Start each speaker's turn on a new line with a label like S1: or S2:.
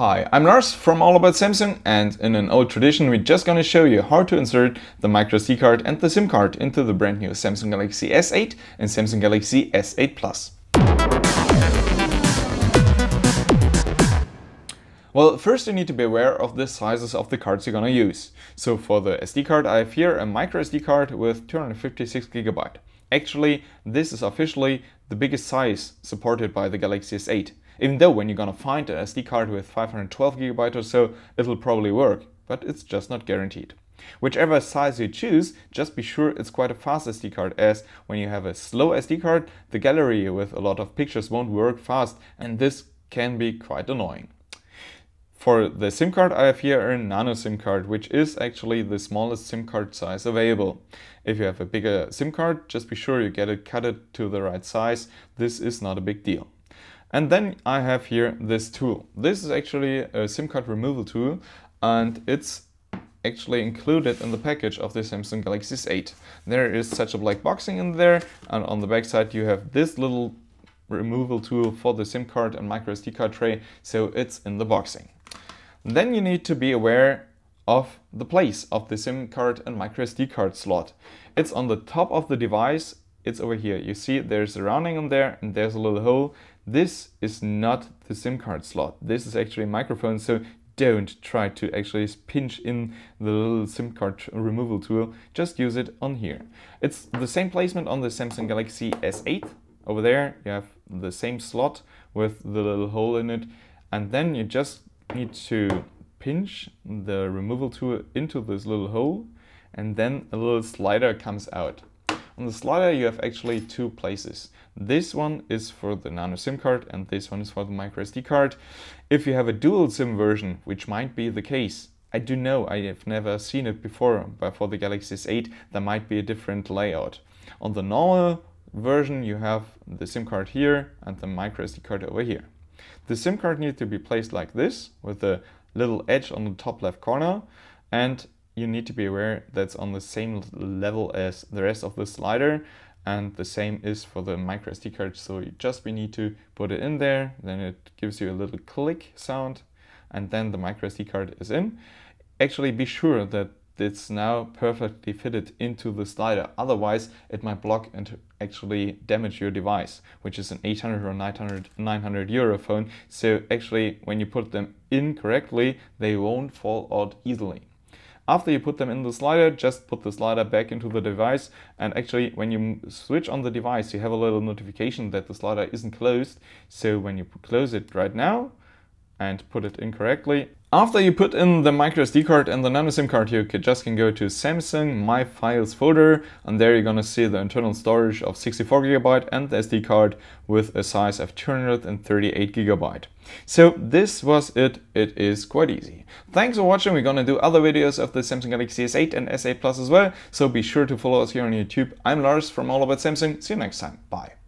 S1: Hi, I'm Lars from All About Samsung and in an old tradition we're just gonna show you how to insert the micro SD card and the SIM card into the brand new Samsung Galaxy S8 and Samsung Galaxy S8 Plus. Well, first you need to be aware of the sizes of the cards you're gonna use. So for the SD card I have here a micro SD card with 256GB. Actually, this is officially the biggest size supported by the Galaxy S8. Even though when you're gonna find an SD card with 512GB or so, it'll probably work, but it's just not guaranteed. Whichever size you choose, just be sure it's quite a fast SD card as when you have a slow SD card, the gallery with a lot of pictures won't work fast and this can be quite annoying. For the SIM card I have here a nano SIM card, which is actually the smallest SIM card size available. If you have a bigger SIM card, just be sure you get it cut it to the right size. This is not a big deal. And then I have here this tool. This is actually a SIM card removal tool and it's actually included in the package of the Samsung Galaxy S8. There is such a black boxing in there and on the back side you have this little removal tool for the SIM card and microSD card tray, so it's in the boxing. Then you need to be aware of the place of the SIM card and microSD card slot. It's on the top of the device, it's over here. You see there's a rounding on there and there's a little hole. This is not the SIM card slot. This is actually a microphone, so don't try to actually pinch in the little SIM card removal tool. Just use it on here. It's the same placement on the Samsung Galaxy S8. Over there you have the same slot with the little hole in it. And then you just need to pinch the removal tool into this little hole and then a little slider comes out. On the slider you have actually two places. This one is for the nano SIM card and this one is for the micro SD card. If you have a dual SIM version, which might be the case, I do know, I have never seen it before, but for the Galaxy S8 there might be a different layout. On the normal version you have the SIM card here and the micro SD card over here. The SIM card needs to be placed like this with a little edge on the top left corner and you need to be aware that's on the same level as the rest of the slider and the same is for the micro SD card so you just we need to put it in there then it gives you a little click sound and then the micro SD card is in. Actually be sure that it's now perfectly fitted into the slider. Otherwise, it might block and actually damage your device, which is an 800 or 900, 900 euro phone. So actually, when you put them in correctly, they won't fall out easily. After you put them in the slider, just put the slider back into the device. And actually, when you switch on the device, you have a little notification that the slider isn't closed. So when you close it right now and put it incorrectly. after you put in the microSD card and the nano SIM card, you just can go to Samsung My Files folder and there you're gonna see the internal storage of 64GB and the SD card with a size of 238GB. So this was it, it is quite easy. Thanks for watching, we're gonna do other videos of the Samsung Galaxy S8 and S8 Plus as well, so be sure to follow us here on YouTube. I'm Lars from All About Samsung, see you next time, bye.